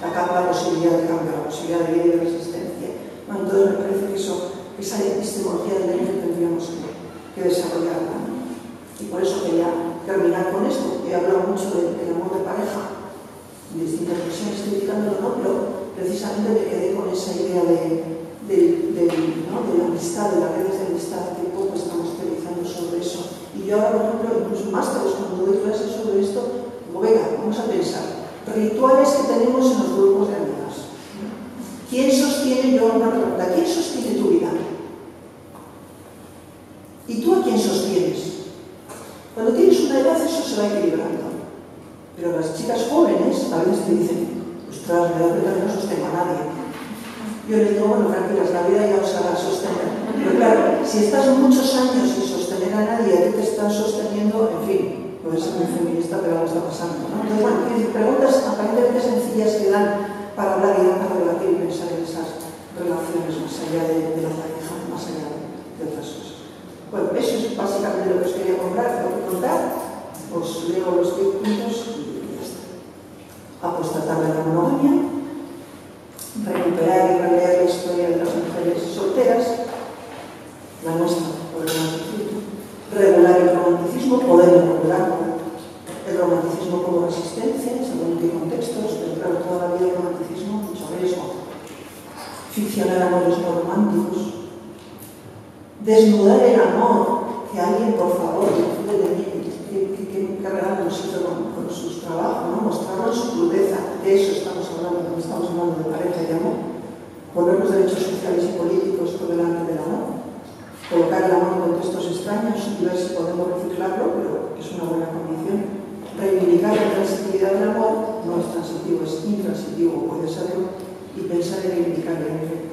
[SPEAKER 2] la, posibilidad de cambio, la posibilidad de vida y de resistencia. entonces me parece que eso, esa epistemología del derecho tendríamos que, que desarrollarla. Y por eso quería terminar con esto. He hablado mucho del, amor de pareja distintas versiones criticándolo, ¿no? pero precisamente me quedé con esa idea de, de, de la amistad, de las redes de amistad, que poco estamos teorizando sobre eso. Y yo ahora, por ejemplo, incluso másteres, cuando doy clases sobre esto, digo, venga, vamos a pensar. Rituales que tenemos en los grupos de amigas. ¿Quién sostiene, yo una pregunta, ¿quién sostiene tu vida? ¿Y tú a quién sostienes? Cuando tienes una edad eso se va equilibrando. Pero las chicas jóvenes a veces te dicen, ostras, me da que no sostengo a nadie. Yo les digo, bueno, tranquilas, la vida ya os hará sostener. Pero claro, si estás muchos años sin sostener a nadie, a ti te están sosteniendo, en fin, puede ser muy feminista, pero algo está pasando. ¿no? Entonces, bueno, preguntas aparentemente sencillas que dan para hablar y dan para debatir y pensar en esas relaciones más allá de, la pareja, más allá de, otras cosas. Bueno, eso es básicamente lo que os quería contar. Os leo los 10 puntos. Apostatar la monogamia, recuperar y releer la historia de las mujeres solteras, la nuestra, por el regular el romanticismo, poder regularlo, el romanticismo como resistencia, según qué contextos, dentro de toda la vida del romanticismo, mucho riesgo. Ficcionar amores no románticos, desnudar el amor, que alguien, por favor, de mí, que, que, que regalo nos trabajos, ¿no? mostrarnos su crudeza, de eso estamos hablando, cuando estamos hablando de pareja y amor, poner los derechos sociales y políticos por delante del amor colocar el amor en contextos extraños y ver si podemos reciclarlo, pero es una buena condición. Reivindicar la transitividad del amor no es transitivo, es intransitivo, puede serlo, y pensar en reivindicar el